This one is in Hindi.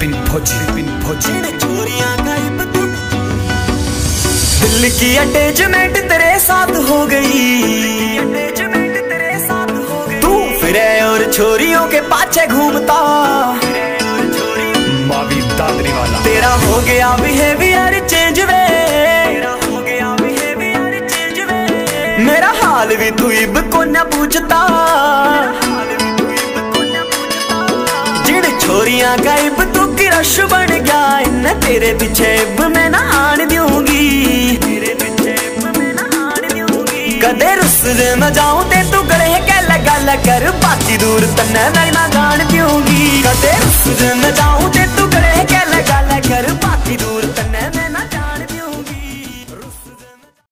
बिन फौजी चोरियाँ गायब दिल की अटैचमेंट तेरे साथ हो गई। तू फिर और छोरियों के पाछे घूमता। मावी दादरी वाला। तेरा हो गया बिहेवियर चेंज वे मेरा हाल भी तू इब को न पूछता। जिन छोरियाँ का इब तू की रश बन गया इन तेरे पीछे इब मैं ना आन दूँगी कदे रुस दे मैं जाऊँ ते तू गले के लगा कर बाकी दूर तन्ने मैं ना गान